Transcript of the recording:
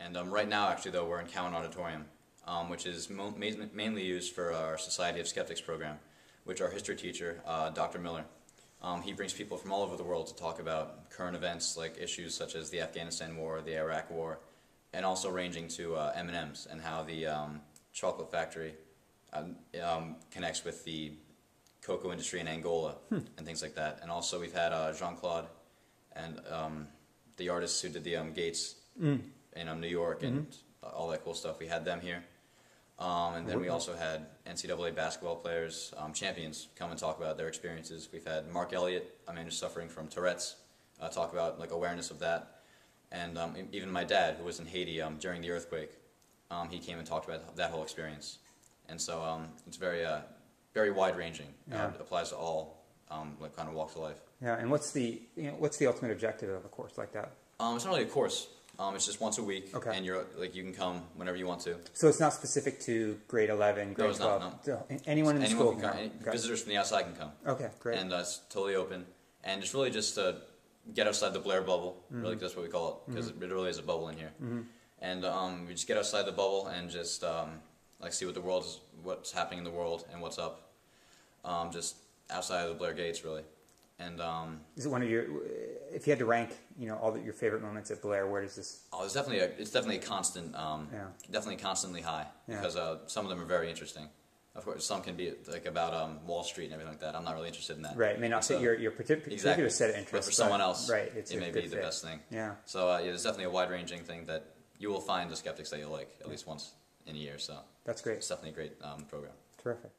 And um, right now, actually, though, we're in Cowan Auditorium, um, which is mo- ma- mainly used for our Society of Skeptics program, which our history teacher, uh, Dr. Miller, um, he brings people from all over the world to talk about current events like issues such as the Afghanistan War, the Iraq War, and also ranging to uh, M&Ms and how the um, chocolate factory um, um, connects with the cocoa industry in Angola and things like that. And also we've had uh, Jeanne-Claude and um, the artists who did the um, gates in um, New York and all that cool stuff. We had them here. Um, and then we also had NCAA basketball players, um, champions, come and talk about their experiences. We've had Mark Elliott, a man who's suffering from Tourette's, uh, talk about like awareness of that. And um, even my dad, who was in Haiti um, during the earthquake, um, he came and talked about that whole experience. And so um, it's very, uh, very wide ranging. Yeah. Uh, it applies to all um, like kind of walks of life. Yeah, and what's the you know, what's the ultimate objective of a course like that? Um, it's not really a course. Um, it's just once a week, Okay. and you're like you can come whenever you want to. So it's not specific to grade 11, grade it's not, 12. So anyone in the school can come. Any, Okay. visitors from the outside can come. Okay, great. and uh, it's totally open. And it's really just to get outside the Blair bubble. Mm-hmm. Really, that's what we call it because it really is a bubble in here. And um, we just get outside the bubble and just um, like see what the world is, what's happening in the world, and what's up. Um, just outside of the Blair Gates, really. And um, Is it one of your? If you had to rank, you know, all the, your favorite moments at Blair, where does this? oh, it's definitely a, it's definitely a constant, um, Yeah. definitely constantly high Yeah. because uh, some of them are very interesting. Of course, some can be like about um, Wall Street and everything like that. I'm not really interested in that. Right, it may not So- fit your your particular Exactly. set of interests. But for someone else, right, it's it may be the best thing. Yeah, So uh, yeah, there's definitely a wide-ranging thing that you will find the skeptics that you like at least once in a year. So that's great. it's definitely a great um, program. Terrific.